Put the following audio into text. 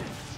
objective.